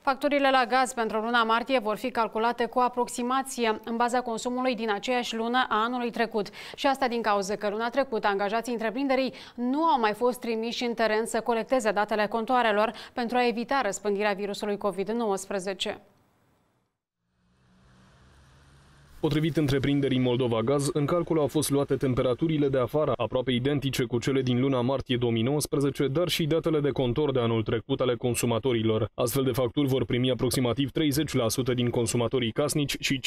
Facturile la gaz pentru luna martie vor fi calculate cu aproximație în baza consumului din aceeași lună a anului trecut. Și asta din cauza că luna trecută angajații întreprinderii nu au mai fost trimiși în teren să colecteze datele contoarelor pentru a evita răspândirea virusului COVID-19. Potrivit întreprinderii Moldova Gaz, în calcul au fost luate temperaturile de afară, aproape identice cu cele din luna martie 2019, dar și datele de contor de anul trecut ale consumatorilor. Astfel de facturi vor primi aproximativ 30% din consumatorii casnici și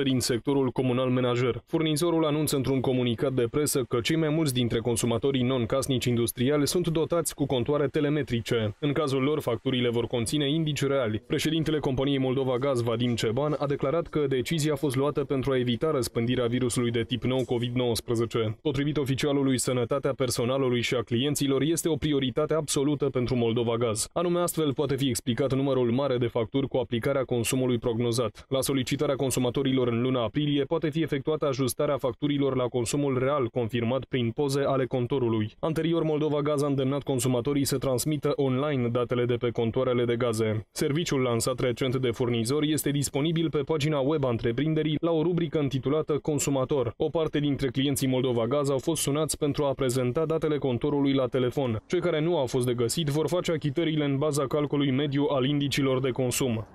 50% din sectorul comunal-menajer. Furnizorul anunță într-un comunicat de presă că cei mai mulți dintre consumatorii non-casnici industriali sunt dotați cu contoare telemetrice. În cazul lor, facturile vor conține indici reali. Președintele companiei Moldova Gaz, Vadim Ceban, a declarat că decizia a fost luată luată pentru a evita răspândirea virusului de tip nou COVID-19. Potrivit oficialului, sănătatea personalului și a clienților este o prioritate absolută pentru Moldova Gaz. Anume astfel poate fi explicat numărul mare de facturi cu aplicarea consumului prognozat. La solicitarea consumatorilor în luna aprilie poate fi efectuată ajustarea facturilor la consumul real confirmat prin poze ale contorului. Anterior, Moldova Gaz a îndemnat consumatorii să transmită online datele de pe contoarele de gaze. Serviciul lansat recent de furnizori este disponibil pe pagina web a întreprinderii la o rubrică intitulată Consumator. O parte dintre clienții Moldova Gaz au fost sunați pentru a prezenta datele contorului la telefon. Cei care nu au fost de găsit vor face achitările în baza calculului mediu al indicilor de consum.